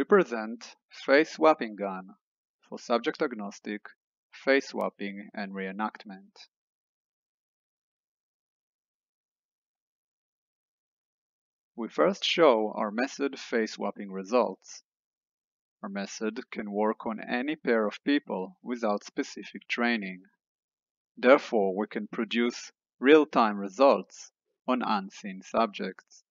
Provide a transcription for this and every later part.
we present face swapping GAN for subject agnostic face swapping and reenactment. We first show our method face swapping results. Our method can work on any pair of people without specific training. Therefore, we can produce real-time results on unseen subjects.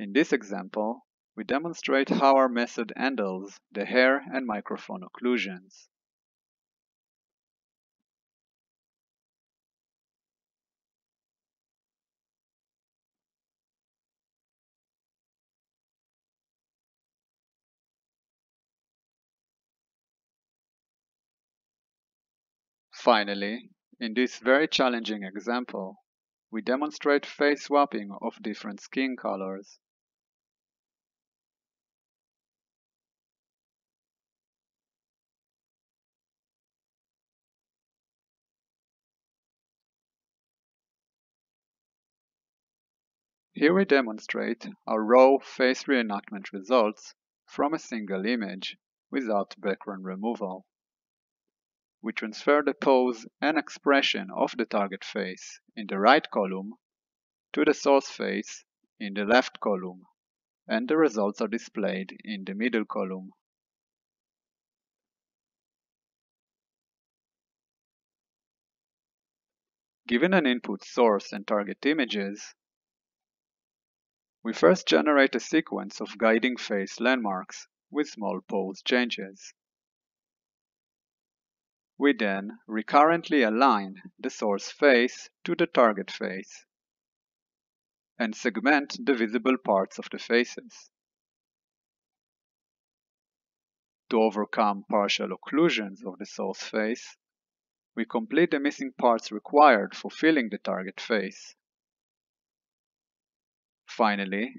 In this example, we demonstrate how our method handles the hair and microphone occlusions. Finally, in this very challenging example, we demonstrate face swapping of different skin colors. Here we demonstrate our raw face reenactment results from a single image without background removal. We transfer the pose and expression of the target face in the right column to the source face in the left column, and the results are displayed in the middle column. Given an input source and target images, we first generate a sequence of guiding face landmarks with small pose changes. We then recurrently align the source face to the target face and segment the visible parts of the faces. To overcome partial occlusions of the source face, we complete the missing parts required for filling the target face. Finally,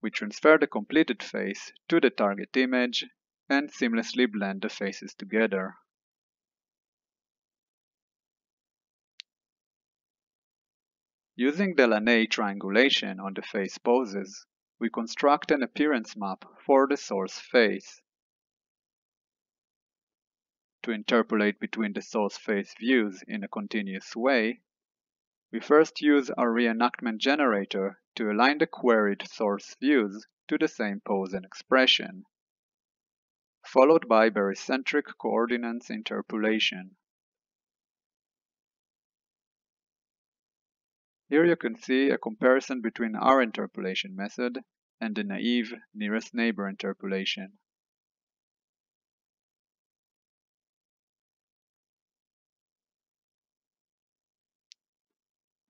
we transfer the completed face to the target image and seamlessly blend the faces together. Using the Delaunay triangulation on the face poses, we construct an appearance map for the source face. To interpolate between the source face views in a continuous way, we first use our reenactment generator to align the queried source views to the same pose and expression, followed by barycentric coordinates interpolation. Here you can see a comparison between our interpolation method and the naive nearest neighbor interpolation.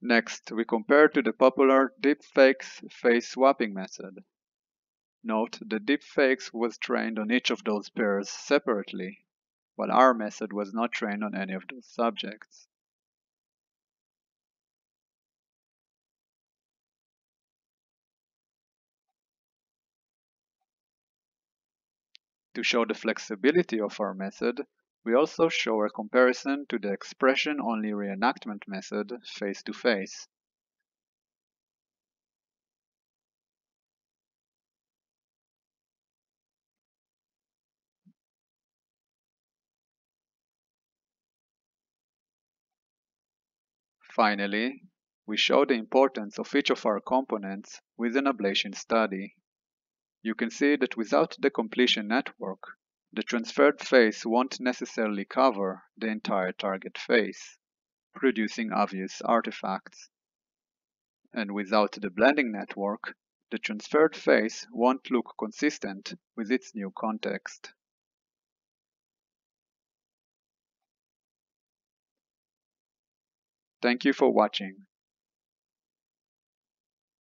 Next, we compare to the popular deepfakes face swapping method. Note that deepfakes was trained on each of those pairs separately, while our method was not trained on any of those subjects. To show the flexibility of our method, we also show a comparison to the expression-only reenactment method Face2Face. -face. Finally, we show the importance of each of our components with an ablation study. You can see that without the completion network, the transferred face won't necessarily cover the entire target face, producing obvious artifacts. And without the blending network, the transferred face won't look consistent with its new context. Thank you for watching.